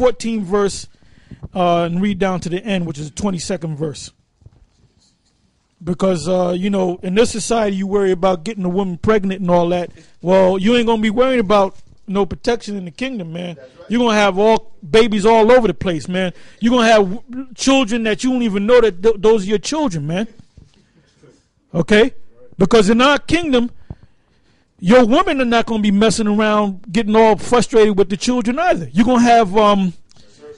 14th verse uh, and read down to the end, which is the 22nd verse. Because, uh, you know, in this society, you worry about getting a woman pregnant and all that. Well, you ain't going to be worrying about no protection in the kingdom, man. You're going to have all babies all over the place, man. You're going to have children that you don't even know that th- those are your children, man. Okay? Because in our kingdom, your women are not going to be messing around getting all frustrated with the children either. You're going to have um,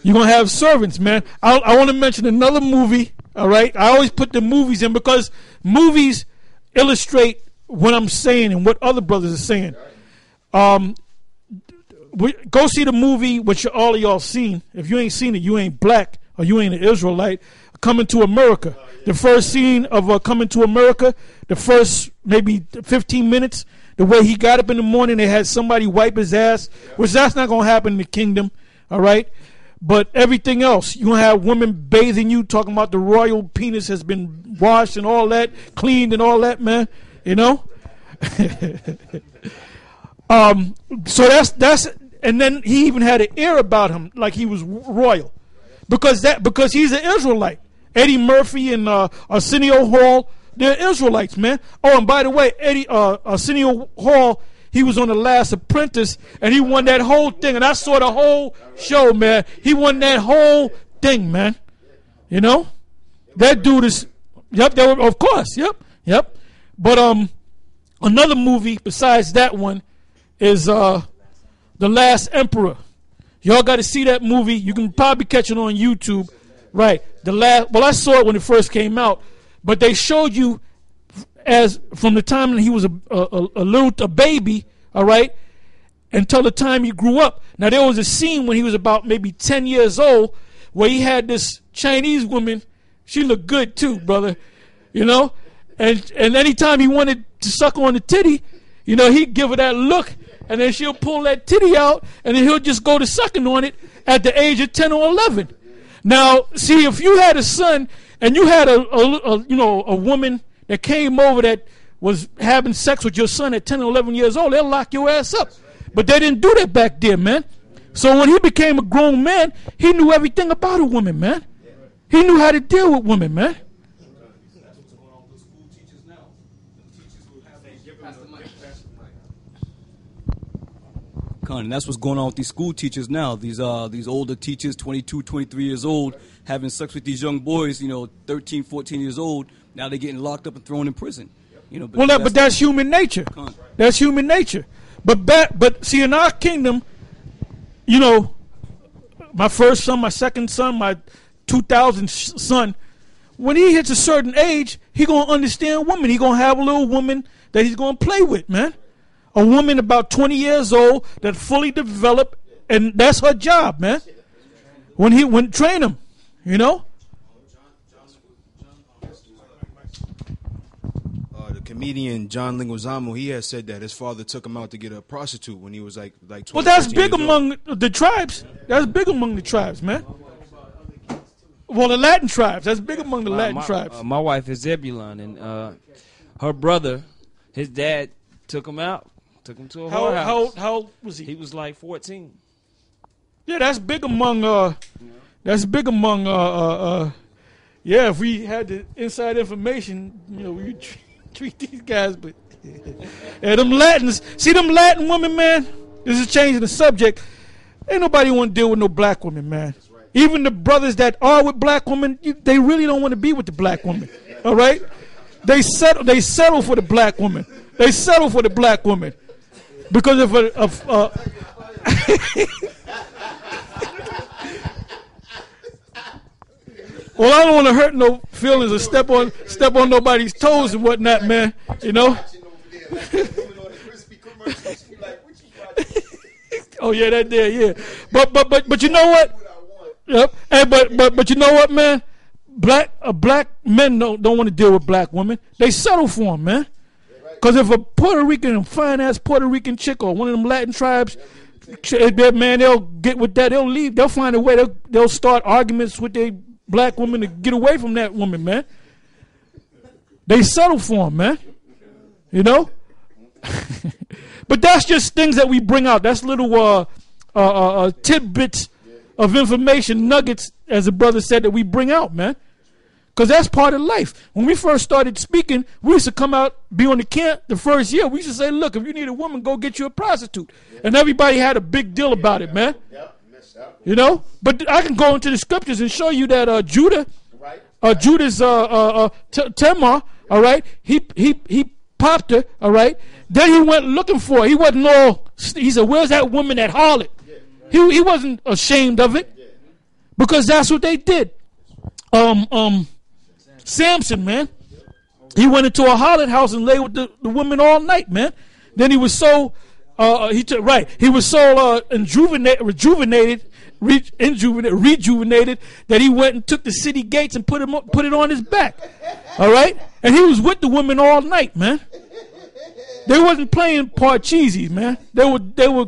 you're going to have servants, man. I, I want to mention another movie, all right? I always put the movies in because movies illustrate what I'm saying and what other brothers are saying. Um, we, go see the movie, which all of y'all seen. If you ain't seen it, you ain't black or you ain't an Israelite. Coming to America. The first scene of uh, Coming to America, the first maybe 15 minutes, the way he got up in the morning, they had somebody wipe his ass, which that's not going to happen in the kingdom, all right? But everything else, you're going to have women bathing you, talking about the royal penis has been washed and all that, cleaned and all that, man, you know? um, so that's, that's, and then he even had an air about him, like he was royal. Because that, because he's an Israelite. Eddie Murphy and uh, Arsenio Hall, they're Israelites, man. Oh, and by the way, Eddie uh, Arsenio Hall, he was on The Last Apprentice, and he won that whole thing. And I saw the whole show, man. He won that whole thing, man. You know, that dude is. Yep, were, of course. Yep, yep. But um, another movie besides that one is uh, The Last Emperor. Y'all got to see that movie. You can probably catch it on YouTube. Right. The last. Well, I saw it when it first came out, but they showed you as from the time he was a, a, a little a baby. All right. Until the time he grew up. Now there was a scene when he was about maybe ten years old where he had this Chinese woman. She looked good too, brother. You know, and and anytime he wanted to suck on the titty, you know, he'd give her that look, and then she'll pull that titty out, and then he'll just go to sucking on it at the age of ten or eleven. Now, see, if you had a son and you had a, a, a, you know a woman that came over that was having sex with your son at 10 or 11 years old, they'll lock your ass up. But they didn't do that back then, man. So when he became a grown man, he knew everything about a woman, man. He knew how to deal with women, man. And that's what's going on with these school teachers now. These uh these older teachers, 22, 23 years old, having sex with these young boys, you know, 13, 14 years old. Now they're getting locked up and thrown in prison. You know, well, that, that's but that's human nature. That's human nature. But back, but see, in our kingdom, you know, my first son, my second son, my 2000 son, when he hits a certain age, he gonna understand women. He gonna have a little woman that he's gonna play with, man a woman about 20 years old that fully developed, and that's her job, man. When he when train him, you know. Uh, the comedian John Leguizamo, he has said that his father took him out to get a prostitute when he was like like. 20, well, that's big among old. the tribes. That's big among the tribes, man. Well, the Latin tribes. That's big among the Latin my, tribes. Uh, my wife is Zebulon, and uh, her brother, his dad took him out Took him to a how, whorehouse. How, how old was he? He was like 14. Yeah, that's big among uh, that's big among uh, uh, uh, yeah. If we had the inside information, you know, we treat, treat these guys, but yeah, them Latins. See them Latin women, man. This is changing the subject. Ain't nobody want to deal with no black women, man. Right. Even the brothers that are with black women, you, they really don't want to be with the black woman. All right, they settle. They settle for the black woman. They settle for the black woman. Because of a, of, uh, well, I don't want to hurt no feelings or step on step on nobody's toes and whatnot, man. You know. oh yeah, that there, yeah. But but but but you know what? Yep. Hey, but but but you know what, man? Black uh, black men don't don't want to deal with black women. They settle for them, man. Because if a Puerto Rican, fine ass Puerto Rican chick or one of them Latin tribes, man, they'll get with that. They'll leave. They'll find a way. They'll, they'll start arguments with their black woman to get away from that woman, man. They settle for them, man. You know? but that's just things that we bring out. That's little uh, uh, uh, uh tidbits of information nuggets, as the brother said, that we bring out, man. Because that's part of life. When we first started speaking, we used to come out, be on the camp the first year. We used to say, look, if you need a woman, go get you a prostitute. And everybody had a big deal about it, man. Yep, You know? But I can go into the scriptures and show you that uh, Judah, uh, Judah's uh, uh, uh, T- Tamar, all right, he, he, he popped her, all right. Then he went looking for her. He wasn't all, he said, where's that woman, that harlot? He, he wasn't ashamed of it because that's what they did. Um, um, Samson, man. He went into a harlot house and lay with the, the women all night, man. Then he was so uh, he took right. He was so uh, rejuvenated, rejuvenated, re- rejuvenated, rejuvenated that he went and took the city gates and put him put it on his back. All right, and he was with the women all night, man. They wasn't playing parcheesi, man. They were they were,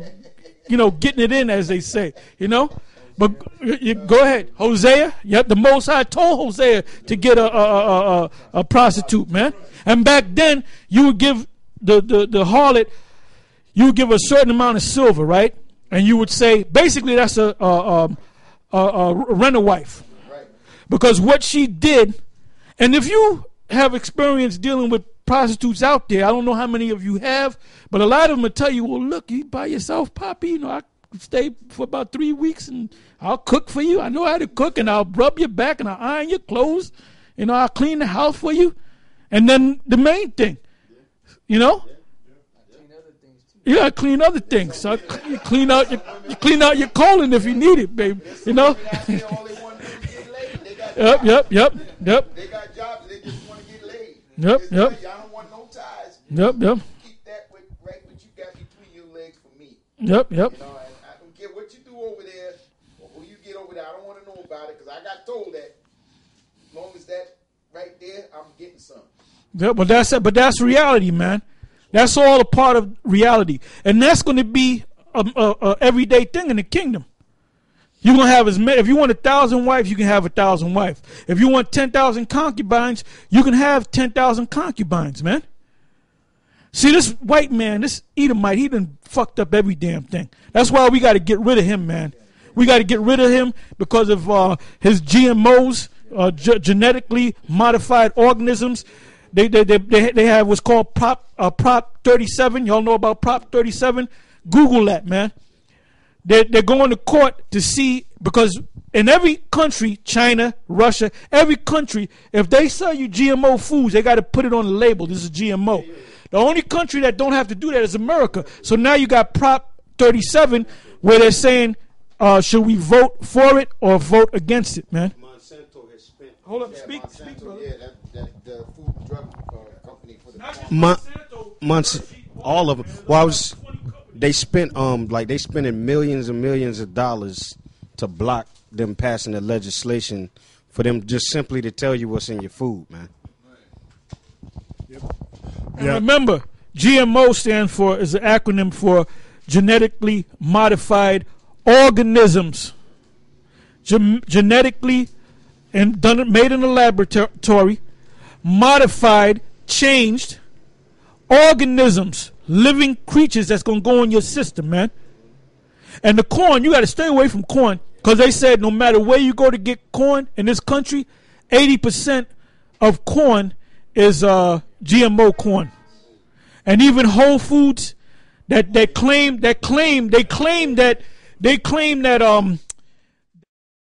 you know, getting it in as they say, you know. But go ahead, Hosea. Yep, the Most High told Hosea to get a a, a, a, a prostitute, man. And back then, you would give the, the, the harlot, you would give a certain amount of silver, right? And you would say, basically, that's a, a, um, a, a, a renter wife. Because what she did, and if you have experience dealing with prostitutes out there, I don't know how many of you have, but a lot of them will tell you, well, look, you by yourself, Poppy, you know, I stay for about three weeks and I'll cook for you. I know how to cook and I'll rub your back and I'll iron your clothes. You know, I'll clean the house for you. And then the main thing, you know, you gotta clean other things. So you clean out your you clean out your colon if you need it, baby. You know. yep, yep, yep, yep. They got jobs, they just want to get laid. Yep, yep. Y'all don't want no ties. Yep, yep, Keep that right what you got between your legs for me. yep, yep. You know, and I don't over there or who you get over there. I don't want to know about it because I got told that. As long as that right there, I'm getting some. Yeah, but that's it. But that's reality, man. That's all a part of reality, and that's going to be a, a, a everyday thing in the kingdom. You're gonna have as many. If you want a thousand wives, you can have a thousand wives. If you want ten thousand concubines, you can have ten thousand concubines, man. See, this white man, this Edomite, he done fucked up every damn thing. That's why we got to get rid of him, man. We got to get rid of him because of uh, his GMOs, uh, ge- genetically modified organisms. They, they, they, they, they have what's called Prop uh, Prop 37. Y'all know about Prop 37? Google that, man. They're, they're going to court to see because in every country, China, Russia, every country, if they sell you GMO foods, they got to put it on the label. This is GMO. The only country that don't have to do that is America. So now you got Prop 37 where they're saying, uh, should we vote for it or vote against it, man? Monsanto has spent. Hold up, Yeah, speak, Monsanto, speak, brother. yeah, that, that the food drug uh, company for the Mon- Months, all of them. Well, I was. They spent um like they spending millions and millions of dollars to block them passing the legislation for them just simply to tell you what's in your food, man. And remember, GMO stands for is an acronym for genetically modified organisms. Gen- genetically and done made in a laboratory, modified, changed organisms, living creatures that's gonna go in your system, man. And the corn, you got to stay away from corn because they said no matter where you go to get corn in this country, 80% of corn is uh, GMO corn. And even Whole Foods that, that claim that claim they claim that they claim that um